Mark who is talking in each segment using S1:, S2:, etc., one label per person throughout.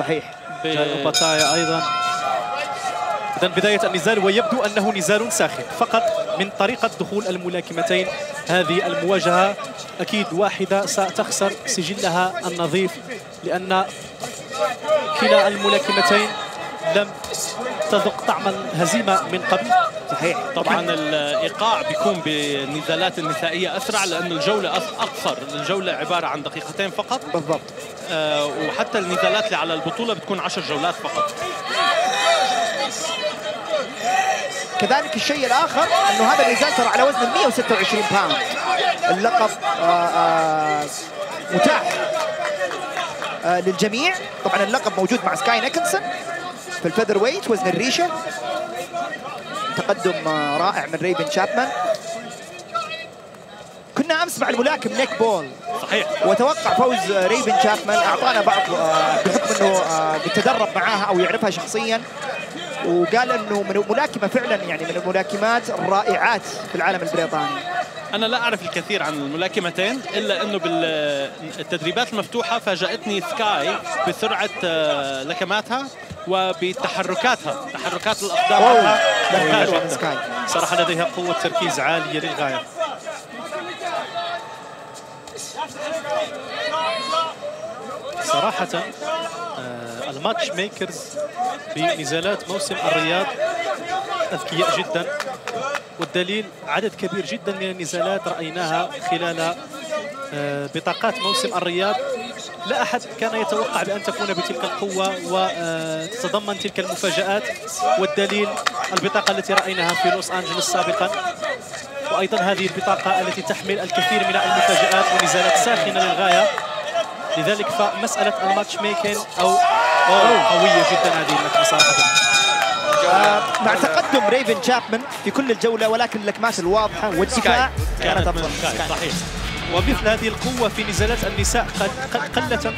S1: صحيح.
S2: جاي باتايا أيضا. اذا بداية النزال ويبدو أنه نزال ساخن. فقط من طريقة دخول الملاكمتين هذه المواجهة أكيد واحدة ستخسر سجلها النظيف لأن كلا الملاكمتين لم تذق طعم الهزيمه من قبل.
S1: صحيح.
S3: طبعا الإيقاع بيكون بالنزالات النسائية أسرع لأنه الجولة أقصر. الجولة عبارة عن دقيقتين فقط.
S1: بالضبط.
S3: آه، وحتى النزالات اللي على البطولة بتكون 10 جولات فقط.
S1: كذلك الشيء الآخر إنه هذا النزال ترى على وزن 126 pound اللقب آه، آه، متاح. آه، للجميع. طبعا اللقب موجود مع سكاي نيكلسون في ال featherweight وزن الريشة. تقدم رائع من ريفن شابمان. كنا أمس مع الملاكم نيك بول.
S3: صحيح.
S1: وتوقع فوز ريبن شابمان. أعطانا بعض آه، بحكم إنه آه، قد تدرب معاها أو يعرفها شخصيا. وقال إنه من ملاكمه فعلا يعني من الملاكمات الرائعات في العالم البريطاني.
S3: أنا لا أعرف الكثير عن الملاكمتين إلا إنه بالتدريبات المفتوحة فاجأتني سكاي بسرعة آه، لكماتها وبتحركاتها تحركات
S1: الأقدام
S2: صراحة لديها قوة تركيز عالية للغاية. صراحة آه، الماتش ميكرز بنزالات موسم الرياض أذكياء جدا والدليل عدد كبير جدا من النزالات رأيناها خلال آه، بطاقات موسم الرياض. لا أحد كان يتوقع بأن تكون بتلك القوة وتتضمن تلك المفاجآت والدليل البطاقة التي رأيناها في لوس أنجلوس سابقا. وأيضا هذه البطاقة التي تحمل الكثير من المفاجآت ونزالات ساخنة للغاية. لذلك فمسألة الماتش ميكين أو قوية جدا هذه اللكمة صراحة.
S1: آه، مع تقدم ريفن شابمان في كل الجولة ولكن اللكمات الواضحة والدفاع كانت
S3: كانت
S1: افضل
S3: صحيح.
S2: ومثل هذه القوة في نزالات النساء قل قل قلة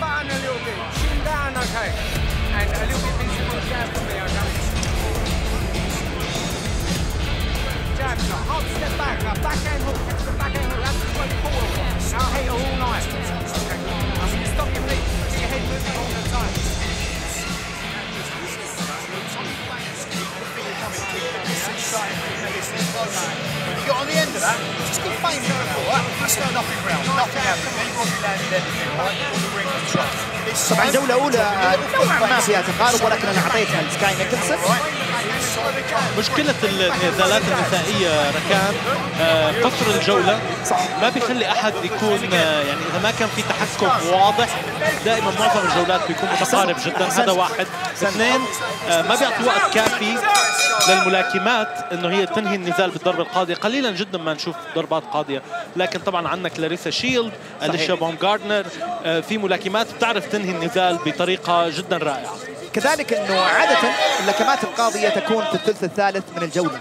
S4: stop your feet, your head moving all the time.
S5: You got on the end of that, just keep playing careful. Right? Just go nothing round, nothing happened. Then you want to land anything, right? All the ring and drop. This
S1: طبعا اولى آه، نوعا ما فيها تقارب ولكن أنا اعطيتها لسكاي نيكلسون
S3: مشكلة النزالات النسائية ركان آه، قصر الجولة ما بيخلي أحد يكون آه، يعني إذا ما كان في تحكم واضح دائما معظم الجولات بيكون متقارب جدا هذا واحد. اثنين آه، ما بيعطي وقت كافي للملاكمات إنه هي تنهي النزال بالضربه القاضيه قليلا جدا ما نشوف ضربات قاضية. لكن طبعا عندنا كلاريسا شيلد اليشا بوم جاردنر في ملاكمات بتعرف تنهي النزال بطريقة جدا رائعة.
S1: كذلك إنه عادة اللكمات القاضية تكون في الثلث الثالث من الجولة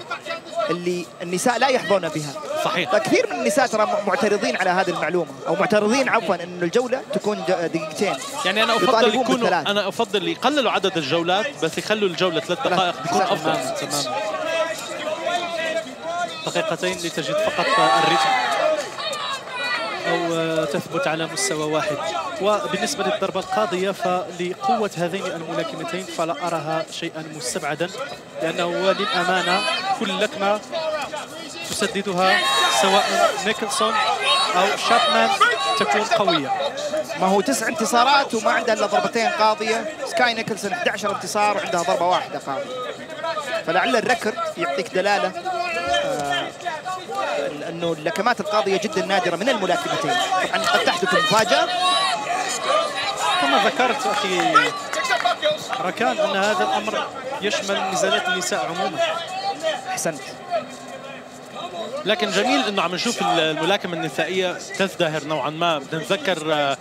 S1: اللي النساء لا يحظون بها.
S3: صحيح.
S1: فكثير من النساء ترى معترضين على هذه المعلومة أو معترضين عفوا انه الجولة تكون دقيقتين.
S3: يعني أنا
S1: أفضل
S3: يكونوا
S1: بالثلاث.
S3: أنا أفضل يقللوا عدد الجولات بس يخلوا الجولة ثلاث دقائق بيكون
S1: تمام.
S3: أفضل.
S2: تماما دقيقتين لتجد فقط الريتم. أو تثبت على مستوى واحد. وبالنسبة للضربة القاضية فلقوة هذين الملاكمتين فلا أراها شيئا مستبعدا لأنه للأمانة كل لكمة تسددها سواء نيكلسون أو شابمان تكون قوية.
S1: ما هو تسع انتصارات وما عندها إلا ضربتين قاضية. سكاي نيكلسون 11 انتصار وعندها ضربة واحدة قاضية. فلعل ال record يعطيك دلالة. آه، انه اللكمات القاضية جدا نادرة من الملاكمتين. طبعا قد تحدث مفاجاه
S2: كما ذكرت أخي ركان أن هذا الأمر يشمل نزالات النساء عموما.
S1: أحسنت.
S3: لكن جميل إنه عم نشوف الملاكمة النسائية تزدهر نوعا ما. بدنا نتذكر آه،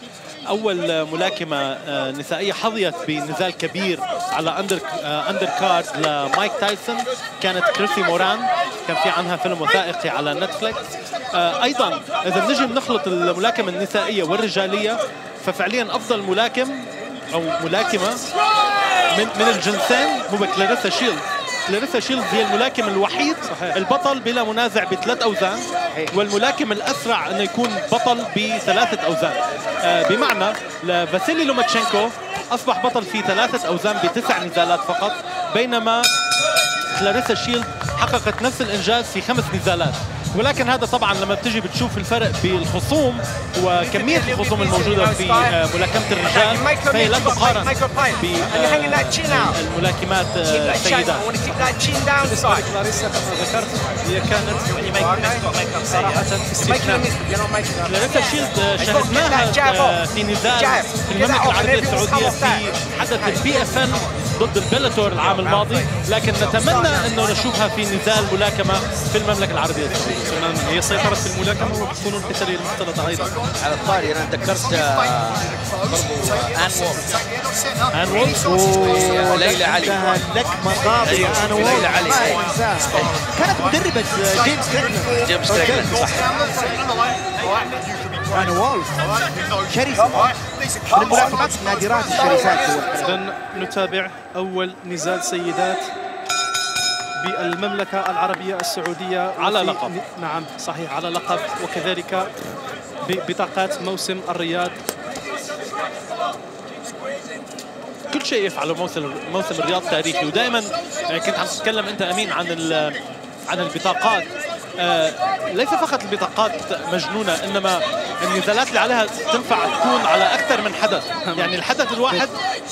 S3: أول ملاكمة آه، نسائية حظيت بنزال كبير على under آه، undercard لمايك تايسون كانت كريستي مارتن. كان في عنها فيلم وثائقي على نتفليكس. آه، أيضا إذا بنجي بنخلط الملاكمة النسائية والرجالية ففعليا أفضل ملاكم أو ملاكمة من من الجنسين هو كلاريسا شيلدز. كلاريسا شيلز هي الملاكم الوحيد
S2: صحيح.
S3: البطل بلا منازع بثلاث أوزان
S1: صحيح.
S3: والملاكم الأسرع إنه يكون بطل بثلاثة أوزان آه، بمعنى لفاسيلي لوماتشينكو أصبح بطل في ثلاثة أوزان بتسع نزالات فقط بينما كلاريسا شيلدز حققت نفس الإنجاز في خمس نزالات ولكن هذا طبعا لما بتجي بتشوف الفرق بالخصوم وكمية الخصوم الموجودة في آه، ملاكمة الرجال فهي لا تقارن بالملاكمات
S4: shape.
S3: السيدات
S2: كما ذكرت هي كانت استثناء
S4: a
S3: كلاريسا شيلد آه، شاهدناها آه، في نزال في المملكة العربية السعودية في حدث البي اف ال ضد البلاتور العام الماضي لكن نتمنى إنه نشوفها في نزال ملاكمة في المملكة العربية. السعوديه
S2: هي سيطرت في الملاكمة وبتكون القتالية المختلطة أيضا.
S6: على الطاري أنا تذكرت آه، برضو ان وولف
S3: ان وولف
S6: ليلى علي.
S1: لكمه قاضيه
S6: أيوة،
S1: أنا
S6: ليلى علي،.
S1: انساها كانت مدربة جيمس كريكلر
S6: جيمس كريكلر صح.
S1: أنا وولف شرسة. من الملاكمات النادرات الشرسات.
S2: إذا نتابع أول نزال سيدات بالمملكة العربية السعودية.
S3: على لقب.
S2: نعم صحيح على لقب. وكذلك ببطاقات موسم الرياض.
S3: كل شيء يفعله موسم موسم الرياض تاريخي. ودائما كنت عم تتكلم أنت أمين عن ال- عن البطاقات. ليس فقط البطاقات مجنونة إنما النزالات اللي عليها تنفع تكون على أكثر من حدث. يعني الحدث الواحد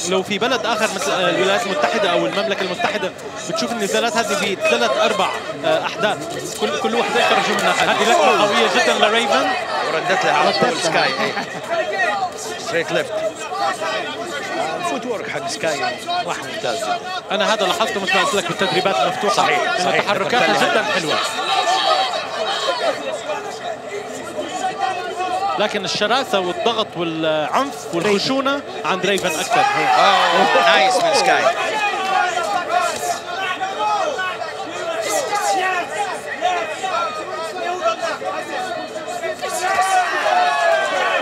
S3: لو في بلد آخر مثل آه، الولايات المتحدة أو المملكة المتحدة بتشوف النزالات هذه في ثلاث أربع آه، أحداث. كل كل وحده يخرجوا منها. هذه لكمه قوية جدا لريفن.
S6: وردت لها على طول سكاي. straight left ال footwork حق سكاي راح ممتاز.
S3: أنا هذا لاحظته مثل ما قلت لك بالتدريبات المفتوحة.
S6: صحيح، صحيح.
S3: تحركاتها. جدا حلوة. لكن الشراسة والضغط والعنف والخشونة عند ريفن أكثر.
S6: اوه nice من سكاي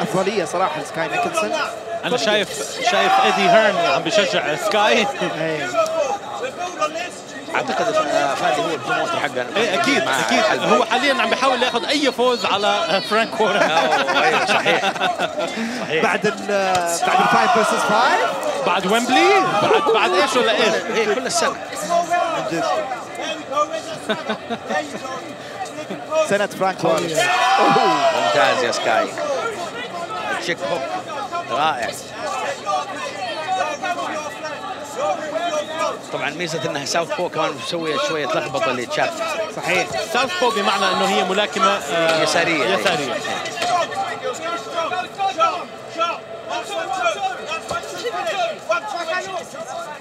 S1: أفضلية صراحة لسكاي نيكلسون
S3: أنا شايف شايف إيدي هيرن عم بشجع سكاي.
S6: أعتقد فادي هو ال
S3: promoter حقنا
S6: إيه
S3: أكيد
S6: أكيد.
S3: هو حاليا عم بيحاول ياخذ أي فوز على فرانك
S6: وارن صحيح. صحيح.
S1: بعد ال بعد ال five versus five
S3: بعد ويمبلي بعد بعد إيش ولا إيش؟
S6: هي كل السنة.
S1: سنة فرانك وارن
S6: ممتاز يا سكاي. check hook. رائع. طبعا ميزة إنها southpaw كمان مسويه شوية لخبطة اللي تشاف.
S1: صحيح.
S3: southpaw بمعنى إنه هي ملاكمة آه،
S6: يسارية.
S3: يسارية.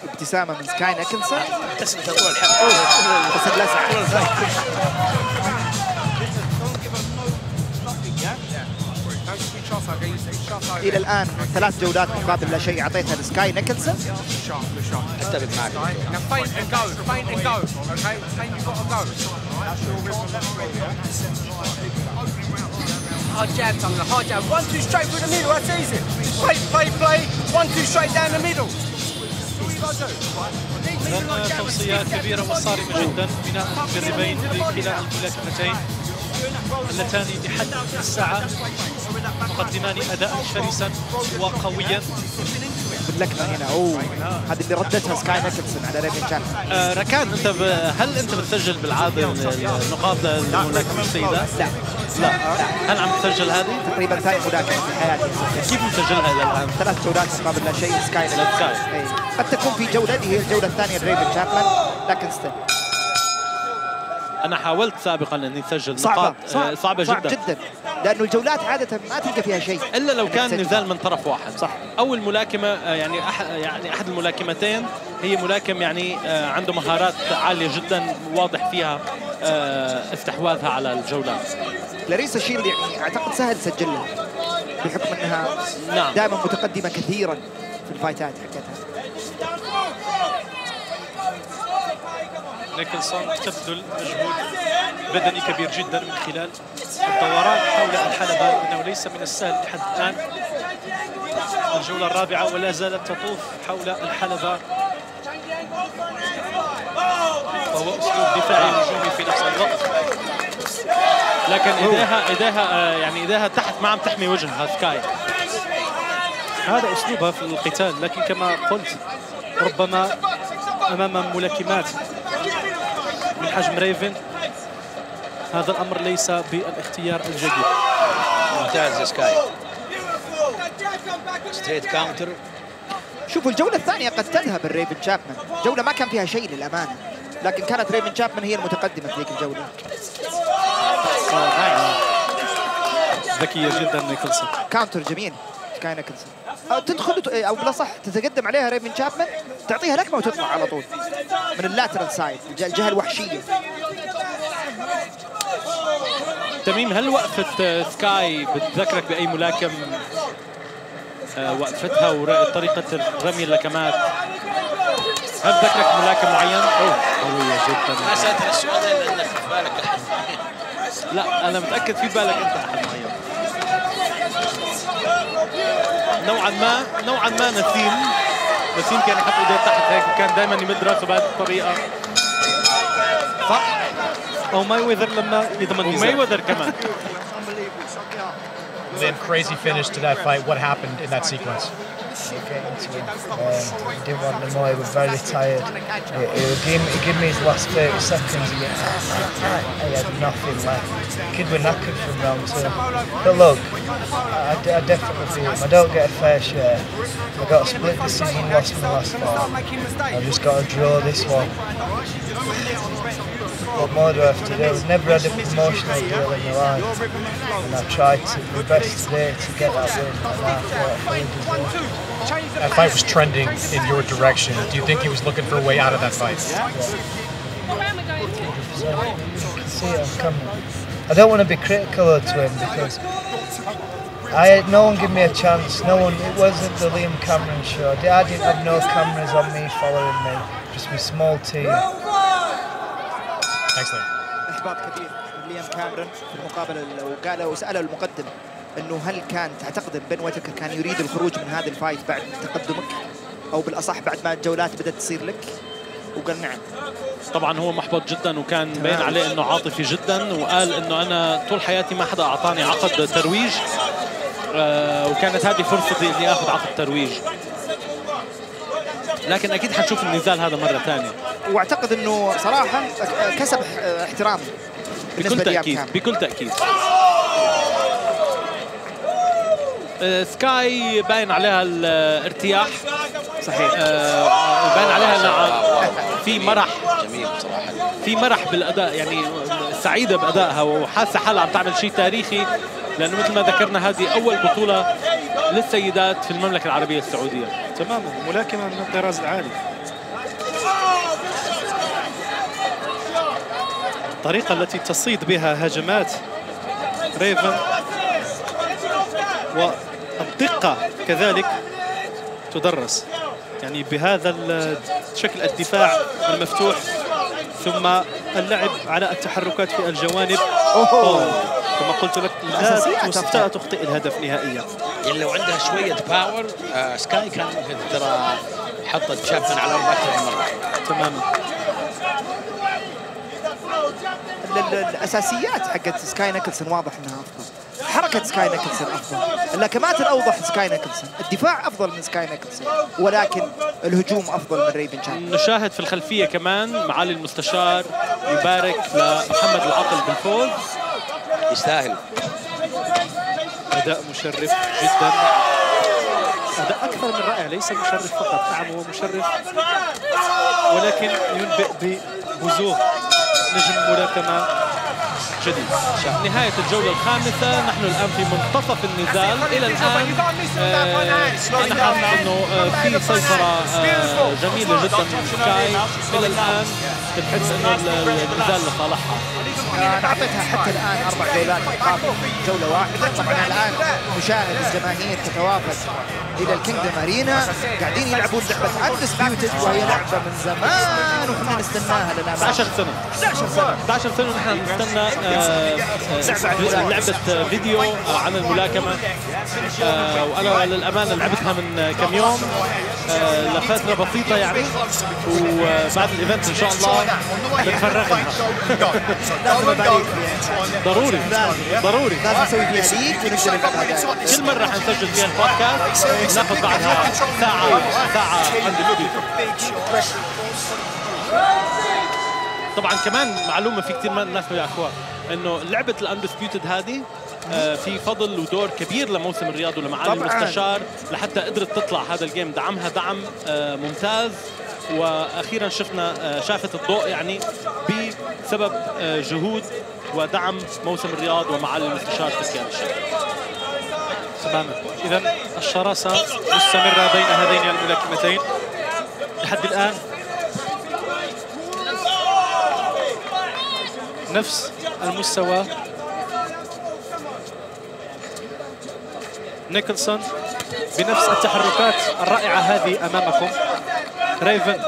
S1: ابتسامة من سكاي نيكلسون
S6: تسمى طول الحلقة
S1: بس إلى الآن ثلاث جولات مقابل لا شيء أعطيتها لسكاي نيكلسون
S6: أتفق معك
S4: Hard jab, Tonga, hard jab. One, two, straight through the middle, that's easy. Play, play, play. One, two, straight down the middle.
S2: إذن توصيات كبيرة مصارمة جدا بناء المدربين لكلا البلاد اللتين اللتان في الساعة تقدمان أداء شرسا وقويا
S1: باللكمه هنا أوه هذه اللي ردتها سكاي نيكلسون على ريفن شان
S3: آه، ركان أنت ب... هل أنت بتسجل بالعادة ال- النقاط للملاكمه السيدات؟
S1: لا
S3: لا هل عم تسجل هذه؟
S1: تقريبا ثاني ملاكمه في حياتي
S3: كيف مسجلها إلى الآن؟
S1: ثلاث جولات مقابل لا شيء سكاي. نيكلسون. قد تكون في جولة اللي هي الجولة الثانية لريفن شابمان لكن ستيل
S3: أنا حاولت سابقا أني أسجل
S1: صعبة
S3: نقاط آه، صعبة
S1: صعب
S3: جدا
S1: جدا لأنه الجولات عادة ما تلقى فيها شيء
S3: إلا لو كان. نزال من طرف واحد
S1: صح.
S3: أول ملاكمة آه، يعني أح يعني أحد الملاكمتين هي ملاكم يعني آه، عنده مهارات عالية جدا واضح فيها استحواذها على الجولات
S1: لاريسا شيلد يعني أعتقد سهل تسجلها بحكم أنها
S3: نعم.
S1: دائما متقدمة كثيرا في ال fightات حقتها
S2: نيكلسون تبذل مجهود بدني كبير جدا من خلال الدوران حول الحلبة إنه ليس من السهل لحد الآن. الجولة الرابعة ولا زالت تطوف حول الحلبة. وهو أسلوب دفاعي هجومي في نفس الوقت.
S3: لكن ايديها ايديها آه، يعني ايديها تحت ما عم تحمي وجهها سكاي
S2: هذا اسلوبها في القتال. لكن كما قلت ربما أمام ملاكمات من حجم ريفن. هذا الأمر ليس بالاختيار الجيد
S6: ممتاز يا سكاي. straight counter
S1: شوفوا الجولة الثانية قد تذهب لريفن شابمان. جولة ما كان فيها شيء للأمانة. لكن كانت ريفن شابمان هي المتقدمة في ذيك الجولة.
S2: ذكية جدا نيكلسون
S1: counter جميل. سكاي نيكلسون أو تدخل وت- أو بلا صح تتقدم عليها ريفن شابمان تعطيها لكمه وتطلع على طول. من ال lateral side الج- الجهه الوحشية.
S3: تميم هل وقفة آه، سكاي بتذكرك بأي ملاكم؟ آه، وقفتها وطريقة الرمي اللكمات هل تذكرك ملاكم معين؟ أوه قوية جدا.
S6: ما سالتني السؤالين لانك في بالك.
S3: لا أنا متأكد في بالك أنت أحد معين نوعا ما نوعا ما نسيم. نسيم كان يحط إيديه تحت هيك وكان دائما يمد راسه بهذه الطريقة.
S2: صح أو ماي ويذر لما يضمن
S3: وماي
S2: نزال
S3: وذر كمان.
S7: Then crazy finish to that fight. What happened in that sequence?
S8: Get into him. Um, he didn't want no more. He was very tired. He, he, give, me, he gave me his last 30 seconds. He had nothing left. Kid were knackered from round two. But look, I, I definitely feel him. I don't get a fair share. I got a split decision, lost my last fight. I just got to draw this one. What more do I have to do? I've never had a promotional deal in my life. And I tried to my best today to get that win. And I thought I fully deserved it.
S7: That fight was trending in your direction. Do you think he was looking for a way out of that fight?
S8: So you can see it on camera. I don't want to be critical of to him because I had no one give me a chance. No one. It wasn't the Liam Cameron show. I didn't have no cameras on me following me. Just my small team.
S1: إحباط كبير من ليام كاميرون في المقابلة ال- وقال وسأله المقدم إنه هل كان تعتقد بن ويتكر كان يريد الخروج من هذه الفايت بعد تقدمك؟ أو بالأصح بعد ما الجولات بدأت تصير لك؟ وقال نعم.
S3: طبعا هو محبط جدا وكان باين عليه إنه عاطفي جدا وقال إنه أنا طول حياتي ما حدا أعطاني عقد ترويج آه، وكانت هذه فرصتي اني أخذ عقد ترويج. لكن أكيد حنشوف النزال هذا مرة ثانية.
S1: واعتقد انه صراحة كسب احترامي بالنسبة
S3: بكل
S1: تأكيد
S3: بكل تأكيد. آه، سكاي باين عليها الارتياح.
S1: صحيح.
S3: آه، باين عليها إنها في مرح.
S6: جميل بصراحة.
S3: في مرح بالأداء يعني سعيدة بأدائها وحاسة حالها عم تعمل شيء تاريخي لأنه مثل ما ذكرنا هذه أول بطولة للسيدات في المملكة العربية السعودية.
S2: تماما ملاكمة من الطراز العالي. الطريقة التي تصيد بها هجمات ريفن والدقه كذلك تدرس. يعني بهذا الشكل الدفاع المفتوح. ثم اللعب على التحركات في الجوانب. أوه. كما قلت لك لا. تخطئ الهدف نهائيا.
S6: يعني لو عندها شوية power آه سكاي كان ترى حطت شابمان على من مرة.
S2: تماما
S1: ال- ال- الأساسيات حقت سكاي نيكلسون واضح إنها أفضل. حركة سكاي نيكلسون أفضل. اللكمات الأوضح سكاي نيكلسون الدفاع أفضل من سكاي نيكلسون ولكن الهجوم أفضل من ريفن شابمان
S3: نشاهد في الخلفية كمان معالي المستشار يبارك لمحمد العقل بالفوز.
S6: يستاهل.
S2: أداء مشرف جدا. أداء أكثر من رائع ليس مشرف فقط نعم هو مشرف. ولكن ينبئ ببزوغ. نجم ملاكمه جديد.
S3: نهاية الجولة الخامسة. نحن الآن في منتصف النزال. إلى الآن آه، أنا حاسس أنه آه، في سيطرة آه، جميلة جدا من سكاي. إلى الآن بتحس أنه ال- النزال لصالحها.
S1: أنا اعطيتها حتى الآن أربع جولات مقابل جولة واحدة. طبعا الآن نشاهد الجماهير تتوافد إلى ال Kingdom Arena. قاعدين يلعبون لعبة Undisputed وهي لعبة من زمان وكنا نستناها لنا
S3: 11 سنة
S1: 11 سنه
S3: 11 سنة ونحن نستنى آه، آه، لعبة فيديو عن الملاكمة. آه، وأنا للأمانة لعبتها من كم يوم. آه، لفتره بسيطة يعني. وبعد الإيفنت إن شاء الله بتفرغ لها ضروري. ضروري.
S1: لازم نسوي فيها ليك
S3: كل مرة حنسجل فيها البودكاست ناخذ بعدها ساعة ساعة عند طبعا كمان معلومة في كثير الناس ما بيعرفوها إنه لعبة الاندسبيوتد هذه آه، في فضل ودور كبير لموسم الرياض ولمعالي
S1: طبعاً.
S3: المستشار لحتى قدرت تطلع هذا الجيم دعمها دعم آه، ممتاز. وأخيرا شفنا آه، شافت الضوء يعني بسبب جهود ودعم موسم الرياض ومعالي المستشار تركي آل الشيخ
S2: تماما. اذا الشراسة مستمرة بين هذين الملاكمتين. لحد الآن نفس المستوى. نيكلسون بنفس التحركات الرائعة هذه أمامكم. ريفن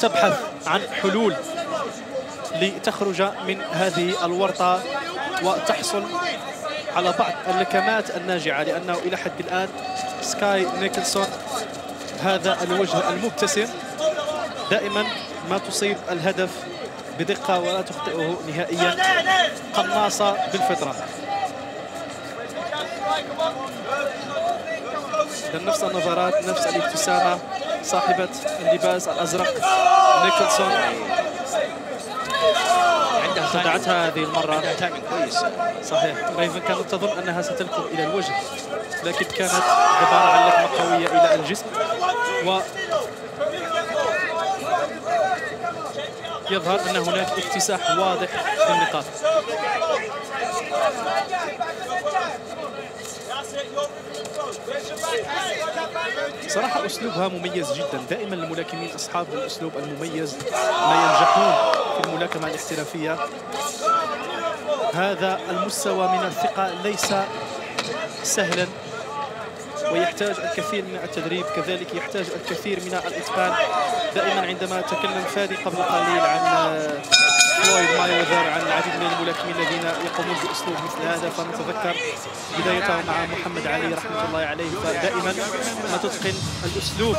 S2: تبحث عن حلول لتخرج من هذه الورطة وتحصل على بعض اللكمات الناجعة لأنه إلى حد الآن سكاي نيكلسون هذا الوجه المبتسم. دائما ما تصيب الهدف بدقة ولا تخطئه نهائيا. قناصة بالفطرة. نفس النظرات نفس الابتسامة. صاحبة اللباس الأزرق نيكلسون.
S6: عندها
S2: خدعتها هذه المرة.
S6: كويس
S2: صحيح. ريفن كانت تظن أنها ستلكم إلى الوجه لكن كانت عبارة عن لكمه قوية إلى الجسم. و يظهر ان هناك اكتساح واضح في النقاط صراحة أسلوبها مميز جدا. دائما الملاكمين أصحاب الأسلوب المميز ما ينجحون في الملاكمة الاحترافية. هذا المستوى من الثقة. ليس سهلا. ويحتاج الكثير من التدريب كذلك يحتاج الكثير من الإتقان. دائما عندما تكلم فادي قبل قليل عن آه، فلويد مايوذر عن العديد من الملاكمين الذين يقومون بأسلوب مثل هذا فنتذكر بدايته مع محمد علي رحمة الله عليه. فدائما ما تتقن الأسلوب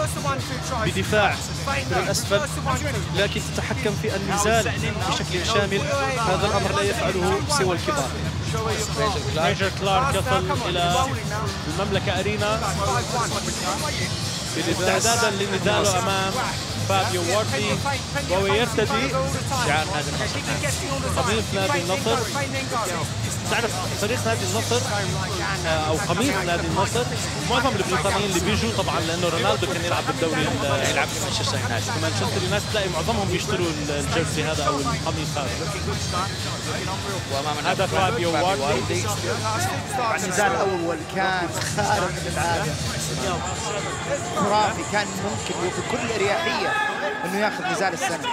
S2: بدفاع من الأسفل لكن تتحكم في النزال بشكل شامل. هذا الأمر لا يفعله سوى الكبار.
S3: فريزر كلارك يصل إلى المملكة Arena. استعدادا لنزاله أمام فابيو واردلي وهو يرتدي
S6: شعار نادي النصر
S3: قميص نادي النصر. تعرف فريق نادي النصر آه، أو قميص نادي النصر معظم البريطانيين اللي بيجوا طبعا لأنه رونالدو كان يلعب بالدوري ال-
S6: يلعب في مانشستر يونايتد.
S3: في مانشستر يونايتد تلاقي معظمهم بيشتروا الجيرسي هذا أو القميص هذا.
S6: وامامنا
S3: هذا فابيو واردي.
S1: النزال الأول كان خارق للعاده خرافي كان ممكن وبكل أريحية إنه ياخذ نزال السنة.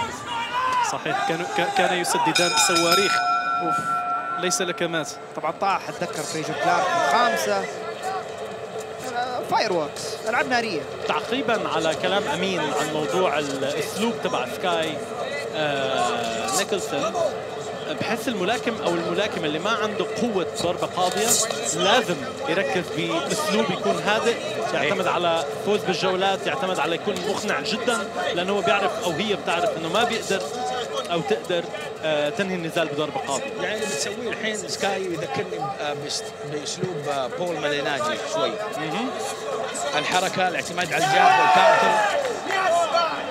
S2: صحيح كانوا كا- كان يسددان صواريخ
S1: أوف.
S2: ليس لكمات
S1: طبعا طاح اتذكر فريزر كلارك الخامسة. fireworks ألعاب نارية.
S3: تعقيبا على كلام أمين عن موضوع الأسلوب تبع سكاي آه نيكلسون بحس الملاكم أو الملاكم اللي ما عنده قوة ضربة قاضية لازم يركز بأسلوب يكون هادئ يعتمد على فوز بالجولات يعتمد على يكون مقنع جدا لأنه هو بيعرف أو هي بتعرف إنه ما بيقدر أو تقدر آه تنهي النزال بضربه قاضيه
S6: يعني اللي بتسويه الحين سكاي يذكرني آه، بأسلوب آه، بول ماليناجي شوي. الحركة الاعتماد على ال jab وال counter.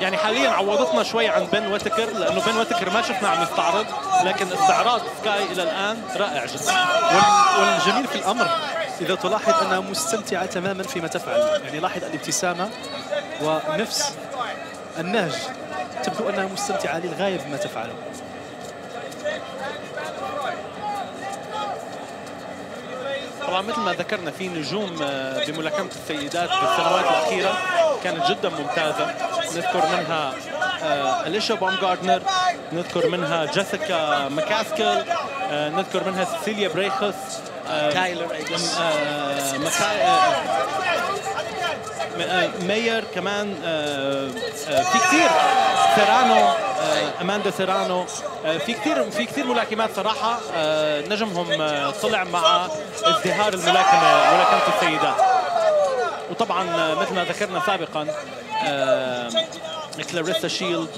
S3: يعني حاليا عوضتنا شوي عن بن ويتيكر لأنه بن ويتيكر ما شفنا عم يستعرض لكن استعراض سكاي إلى الآن رائع جدا.
S2: وال- والجميل في الأمر إذا تلاحظ أنها مستمتعة تماما فيما تفعل. يعني لاحظ الابتسامة ونفس النهج. تبدو أنها مستمتعة للغاية بما تفعله.
S3: طبعا مثل ما ذكرنا في نجوم آه، بملاكمة السيدات في السنوات الأخيرة كانت جدا ممتازة. نذكر منها آه، أليشا بومغاردنر نذكر منها جيسيكا ماكاسكل آه، نذكر منها سيسيليا بريخس
S6: تايلر
S3: ميكايلا ماير كمان آه، آه، في كثير سيرانو آه، أماندا سيرانو آه، في كثير في كثير ملاكمات صراحة آه، نجمهم آه، طلع مع ازدهار الملاكمة ملاكمه السيدات. وطبعا آه، مثل ما ذكرنا سابقا آه، كلاريسا شيلدز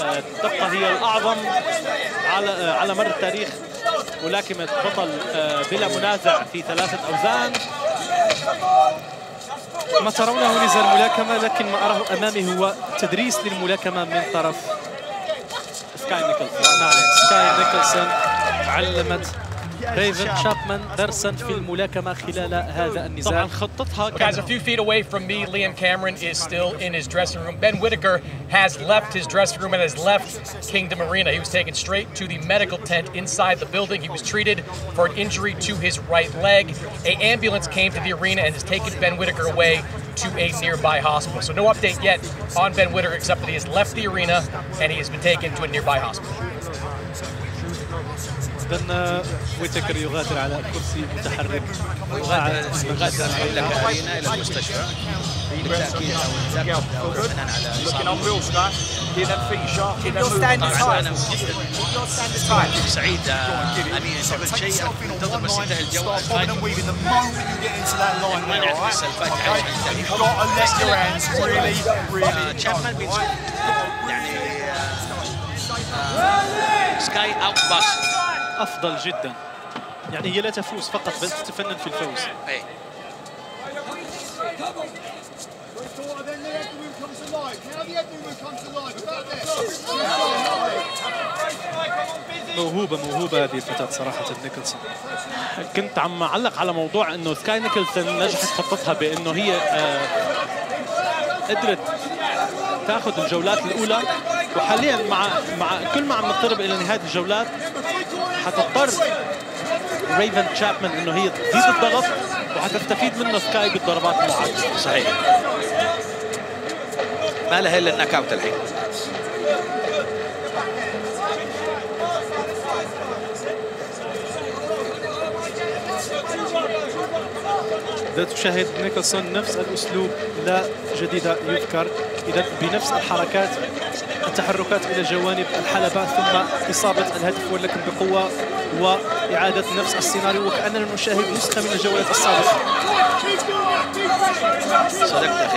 S3: آه، تبقى هي الأعظم على آه، على مر التاريخ ملاكمة بطل آه، بلا منازع في ثلاثة أوزان.
S2: ما ترونه نزال ملاكمة لكن ما أراه أمامي هو تدريس للملاكمة من طرف
S3: سكاي نيكلسون.
S2: نعم سكاي نيكلسون علمت ريفن شابمان درسا في الملاكمة خلال هذا
S3: طبعا
S2: النزال
S3: خطتها
S7: Guys, a
S3: كانت
S7: few feet away from me, Liam Cameron is still in his dressing room. Ben Whitaker has left his dressing room and has left Kingdom Arena. He was taken straight to the medical tent inside the building. He was treated for an injury to his right leg. A ambulance came to the arena and has taken Ben Whitaker away to a nearby hospital. So no update yet on Ben Whitaker except that he has left the arena and he has been taken to a nearby hospital.
S2: إذن ويتكر يغادر على كرسي متحرك وقاعد
S6: يغادر المملكه ارينا إلى المستشفى. بالتأكيد. أو بناء على طبعا. سعيد آه، اني شيء. انتظر بس ينتهي الجو بين? يعني سكاي اوت باس
S2: أفضل جدا. يعني هي لا تفوز فقط بل تتفنن في الفوز. موهوبة موهوبة هذه الفتاة صراحة نيكلسون.
S3: كنت عم أعلق على موضوع إنه سكاي نيكلسون نجحت خطتها بإنه هي آه، قدرت تاخذ الجولات الأولى وحاليا مع مع كل ما عم نقترب إلى نهاية الجولات حتضطر ريفن تشابمان إنه هي تزيد الضغط وحتستفيد منه سكاي بالضربات المعاكسه
S6: صحيح. ما لها إلا ال knockout الحين.
S2: إذا تشاهد نيكلسون نفس الأسلوب لا جديد يذكر. بنفس الحركات التحركات إلى جوانب الحلبة ثم إصابة الهدف واللكم بقوة وإعادة نفس السيناريو وكأننا نشاهد نسخة من الجولات السابقة.
S6: صدقت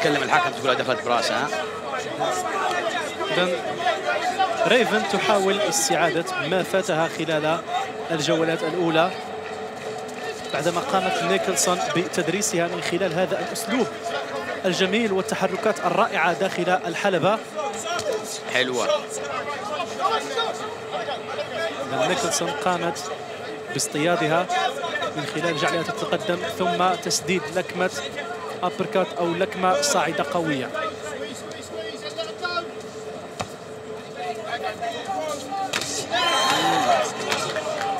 S6: تكلم الحكم تقول دخلت براسه ها؟
S2: إذن ريفن تحاول استعادة ما فاتها خلال الجولات الأولى. بعدما قامت نيكلسون بتدريسها من خلال هذا الأسلوب الجميل والتحركات الرائعة داخل الحلبة.
S6: حلوة.
S2: إذن نيكلسون قامت باصطيادها من خلال جعلها تتقدم ثم تسديد لكمة uppercut أو لكمة صاعدة قوية.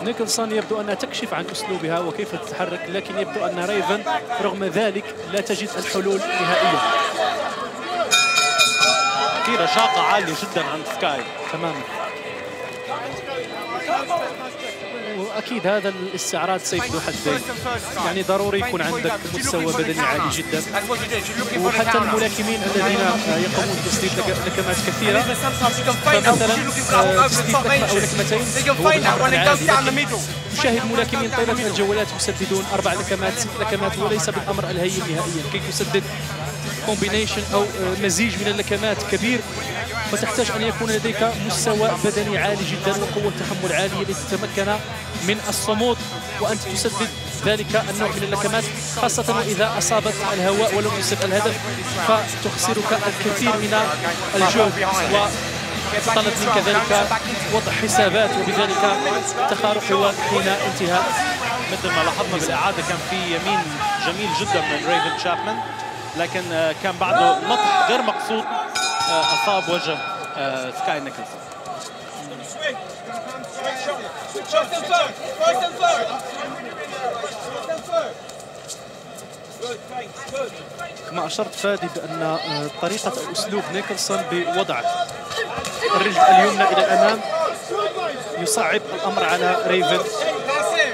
S2: نيكلسون يبدو أنها تكشف عن أسلوبها وكيف تتحرك لكن يبدو أن ريفن رغم ذلك لا تجد الحلول نهائيا.
S3: في رشاقه عاليه جدا عند سكاي.
S2: تماما. واكيد هذا الاستعراض سيف ذو حدين يعني ضروري يكون عندك مستوى بدني عالي جدا وحتى. الملاكمين الذين يقومون بتسديد لك- لكمات
S4: كثيرة
S2: فمثلا
S4: the
S2: تسديد لكمه
S4: أو.
S2: لكمتين. تشاهد ملاكمين طيلة الجولات يسددون أربع لكمات ست لكمات وليس بالأمر الهين نهائيا كي تسدد combination أو آه، مزيج من اللكمات كبير فتحتاج أن يكون لديك مستوى بدني عالي جدا وقوة تحمل عالية لتتمكن من الصمود وأنت تسدد ذلك النوع من اللكمات خاصة وإذا أصابت الهواء ولم يصب الهدف فتخسرك الكثير من الجهد وتطلب منك ذلك وضع حسابات وبذلك تخارق حوار حين انتهاء.
S3: مثل ما لاحظنا بالإعادة كان في يمين جميل جدا من ريفن شابمان لكن كان بعده نطح غير مقصود. أصاب وجه آه، سكاي نيكلسون.
S2: كما أشرت فادي بأن آه، طريقة أو أسلوب نيكلسون بوضع الرجل اليمنى إلى الأمام يصعب الأمر على ريفن.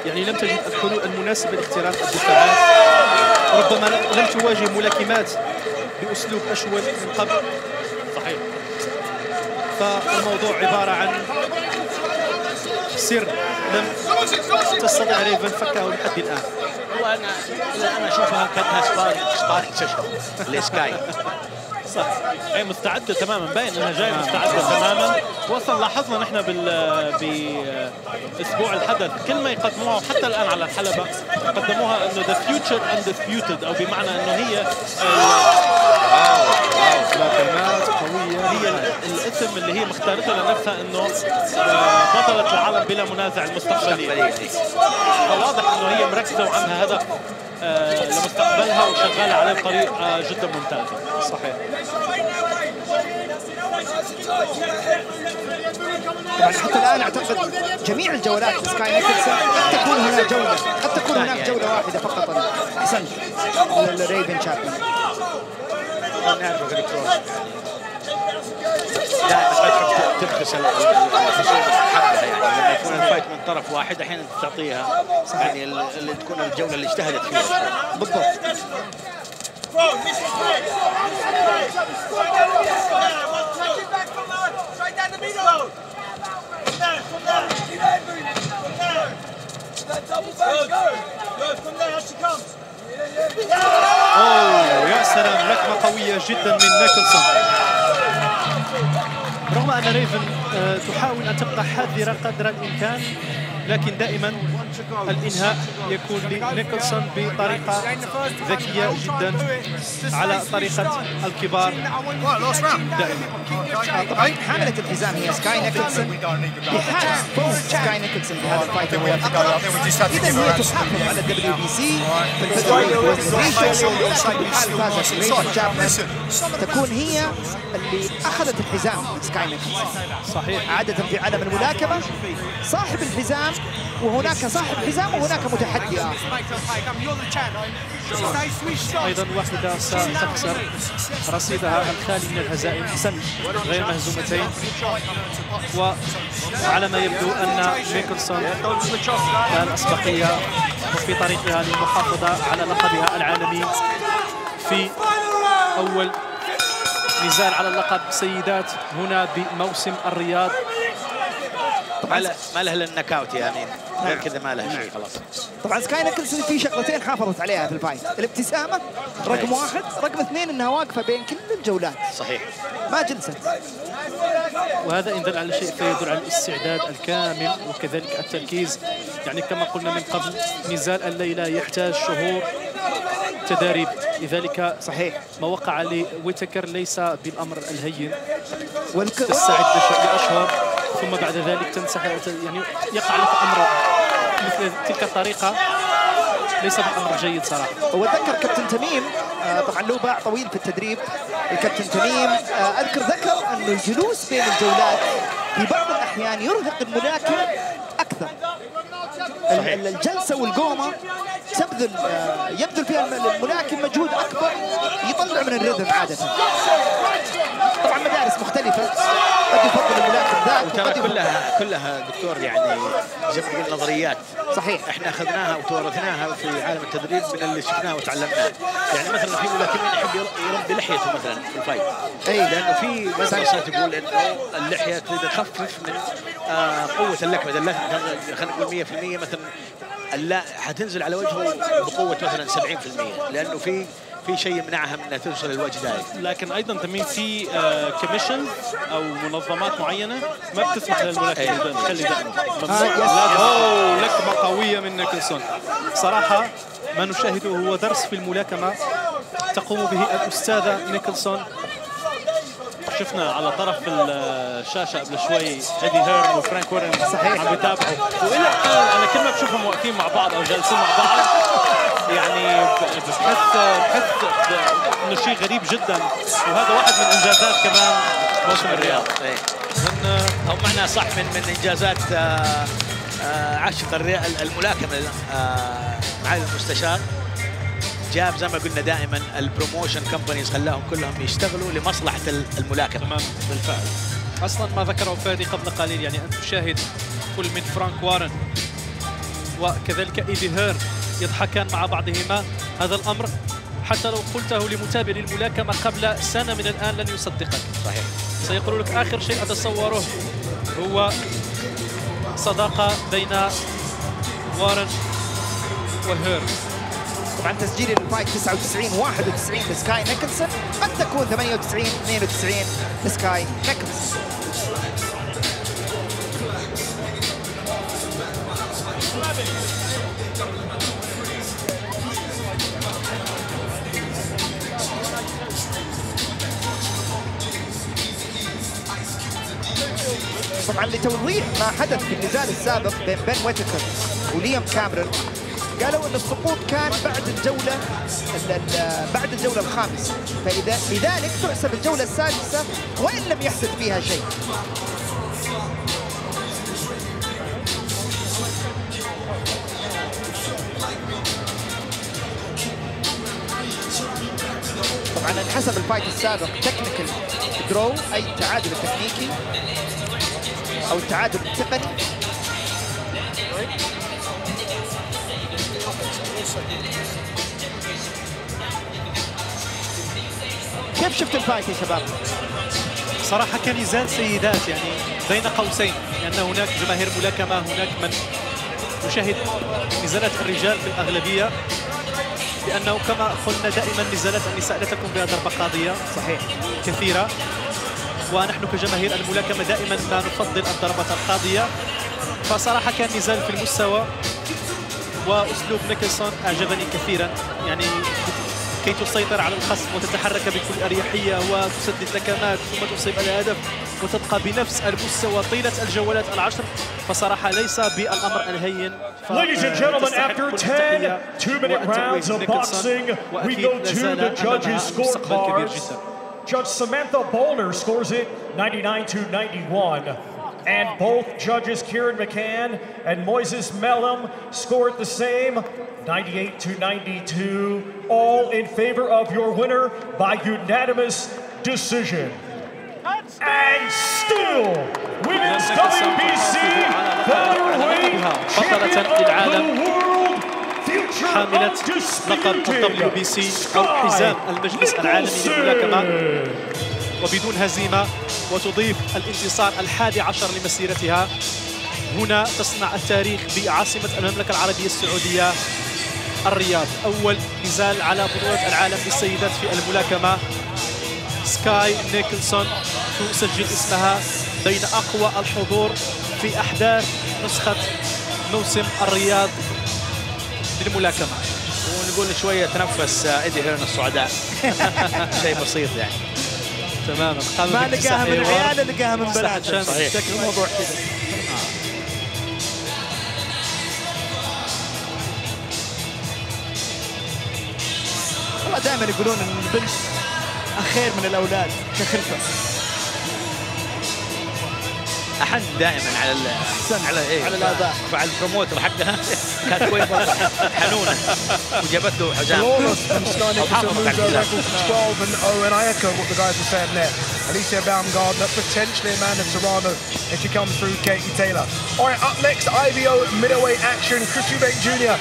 S2: يعني لم تجد الحلول المناسبة لاختراق الدفاعات. ربما لم تواجه ملاكمات بأسلوب أشول من قبل. فالموضوع عبارة عن سر لم تستطع ريفن فكه لحد الآن.
S6: هو أنا أنا أشوفها كأنها sparring sparring session لسكاي.
S2: صح
S3: هي مستعدة تماما. باين إنها جاية مستعدة تماما. واصلا لاحظنا نحن بال باسبوع الحدث. كل ما يقدموها وحتى الآن على الحلبة قدموها إنه ذا فيوتشر undisputed أو بمعنى إنه هي هي ال- الاسم اللي هي مختارته لنفسها إنه آه، بطلة العالم بلا منازع المستقبلية. فواضح إنه هي مركزة وعندها هدف. آه، لمستقبلها وشغالة عليه بطريقة جدا ممتازة.
S2: صحيح.
S1: طبعا حتى الآن أعتقد جميع الجولات في سكاي نيكلسون قد تكون هناك جولة. قد تكون هناك جولة واحدة فقط. أحسنت. لريفن شابمان
S6: نعرف يا دكتور حقها يعني لما يكون ال fight من طرف واحد أحيانا تعطيها يعني ال- اللي تكون الجولة اللي اجتهدت فيها.
S1: بالضبط.
S2: أوه يا سلام لكمه قوية جدا من نيكلسون. رغم أن ريفن آه، تحاول أن تبقى حذرة قدر الإمكان لكن دائما الإنهاء يكون لنيكلسون بطريقة ذكية جدا على طريقة الكبار.
S1: طبعا حاملة الحزام هي سكاي نيكلسون فوز سكاي نيكلسون بهذا ال fight هو الاقرب اذا هي تحافظ على ال WBC تكون هي اللي أخذت الحزام من سكاي نيكلسون
S2: صحيح.
S1: عادة في عالم الملاكمة. صاحب الحزام وهناك صاحب حزام وهناك متحدي. آخر
S2: أيضا واحدة ستخسر رصيدها الخالي من الهزائم اثنتين غير مهزومتين. وعلى ما يبدو أن نيكلسون لها الاسبقيه وفي طريقها للمحافظة على لقبها العالمي في أول نزال على اللقب. سيدات هنا بموسم الرياض.
S6: ما له ما له الا ال knockout يا أمين. غير كذا ما له شيء خلاص.
S1: طبعا سكاي نيكلسون في شغلتين حافظت عليها في ال fight. الابتسامة رقم واحد. رقم اثنين انها واقفة بين كل الجولات.
S6: صحيح.
S1: ما جلست.
S2: وهذا إن دل على شيء فيدل على الاستعداد الكامل وكذلك التركيز. يعني كما قلنا من قبل نزال الليلة يحتاج شهور. تداريب لذلك
S1: صحيح
S2: ما وقع لويتكر ليس بالأمر الهين.
S1: والك...
S2: تستعد لأشهر ثم بعد ذلك تنسحب يعني يقع لك أمر مثل تلك الطريقة. ليس بالأمر جيد صراحة.
S1: واتذكر كابتن تميم آه، طبعا له باع طويل في التدريب الكابتن تميم. آه، أذكر ذكر انه الجلوس بين الجولات في بعض الأحيان يرهق الملاكم أكثر. ال- الجلسة والقومة تبذل آه، يبذل فيها الم- الملاكم مجهود أكبر يطلع من الريتم عادة. طبعا مدارس مختلفة. قد يفضل الملاكم ذاك
S6: وترى كلها كلها دكتور يعني زي ما نقول نظريات.
S1: صحيح.
S6: إحنا أخذناها وتورثناها في عالم التدريب من اللي شفناه وتعلمناه. يعني مثلا في ملاكمين يحب ير- يربي لحيته مثلا في ال fight.
S1: اي
S6: لأنه في دراسات تقول إنه اللحية تخفف من آه قوة اللكمة. خلينا نقول 100% مثلا اللي حتنزل على وجهه بقوة مثلا 70% لأنه في في شيء يمنعها من انها توصل للوجه direct
S2: لكن أيضا كمان في commission أو منظمات معينة ما بتسمح للملاكمين
S6: أيوة.
S2: تخلي دائما.
S1: آه،
S2: أوه لكمه قويه من نيكلسون. صراحة ما نشاهده هو درس في الملاكمة تقوم به الأستاذة نيكلسون. شفنا على طرف الشاشة قبل شوي ايدي هيرن وفرانك وارن
S1: صحيح.
S2: عم بيتابعوا والى الان أنا كل ما بشوفهم واقفين مع بعض أو جالسين مع بعض يعني بحس بحس إنه شيء غريب جدا وهذا واحد من إنجازات كمان موسم الرياض. من
S6: أو معناه صح من من إنجازات آه، آه، عاشق الملاكمة آه، معالي المستشار جاب زي ما قلنا دائما ال promotion companies خلاهم كلهم يشتغلوا لمصلحة الملاكمة.
S2: تمام بالفعل. أصلا ما ذكره فادي قبل قليل يعني ان تشاهد كل من فرانك وارن وكذلك ايدي هيرن يضحكان مع بعضهما. هذا الأمر حتى لو قلته لمتابع للملاكمة قبل سنة من الآن لن يصدقك.
S6: صحيح.
S2: سيقول لك آخر شيء أتصوره هو صداقة بين وارن وهيرن
S1: طبعا تسجيل ال fight 99 91 لسكاي نيكلسون قد تكون 98 92 لسكاي نيكلسون طبعا لتوضيح ما حدث في النزال السابق بين بن ويتكر وليام كاميرون قالوا إن السقوط كان بعد الجولة ال- ال- بعد الجولة الخامسة. فاذا لذلك تحسب الجولة السادسة وإن لم يحدث فيها شيء. طبعا انحسب ال fight السابق technical draw أي تعادل تكنيكي أو التعادل التقني. كيف شفت ال fight يا شباب؟
S2: صراحة كان نزال سيدات يعني بين قوسين لأن هناك جماهير ملاكمة هناك من يشاهد نزالات الرجال في الأغلبية لأنه كما قلنا دائما نزالات النساء لا تكون بها ضربة قاضية
S1: صحيح
S2: كثيرة ونحن كجماهير الملاكمة دائما ما نفضل الضربة القاضية فصراحة كان نزال في المستوى وأسلوب نيكلسون أعجبني كثيرا يعني كي تسيطر على الخصم وتتحرك بكل أريحية وتسدد لكمات ثم تصيب الهدف وتبقى بنفس المستوى طيلة الجولات العشر فصراحة ليس بالأمر الهين
S9: Ladies and gentlemen, after
S2: كل
S9: 10
S2: التحية
S9: two-minute rounds of boxing, we go to the judges' scorecards. Judge Samantha Bolner scores it 99 to 91. And both judges, Kieran McCann and Moises Mellum, score it the same 98 to 92. All in favor of your winner by unanimous decision. And still, women's WBC featherweight champion of the world, future
S2: حاملة لقب ال WBC أو حزام المجلس العالمي للملاكمة وبدون هزيمة وتضيف الانتصار الحادي عشر لمسيرتها. هنا تصنع التاريخ بعاصمة المملكة العربية السعودية الرياض. أول نزال على بطولة العالم للسيدات في الملاكمة. سكاي نيكلسون تسجل اسمها بين أقوى الحضور في أحداث نسخة موسم الرياض للملاكمة.
S6: ونقول شوية تنفس إيدي هيرن السعداء. شيء بسيط يعني.
S2: تماما
S1: ما لقاها من. عياله لقاها من
S2: مساحة
S1: بنات
S2: شامل.
S6: صحيح.
S1: شكل الموضوع كذا والله دائما يقولون إن البنت أخير من الأولاد كخلفة
S6: احن دائما على ال على ايه
S1: على الآباء.
S6: فعل البروموتر حقها كانت كويس والله حنونه وجابت له حزام
S10: Flawless from Sky
S6: أو
S10: Nicholson
S6: حافظت
S10: moves
S6: على
S10: her
S6: الحزام.
S10: record to 12 and 0 and I echo what the guys were saying there. Alicia Baumgartner, potentially Amanda Serrano if she comes through Katie Taylor. All right, up next, IBO middleweight action. Chris Eubank Jr.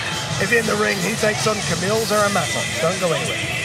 S10: is in the ring. He takes on Camille Zaramata. Don't go anywhere.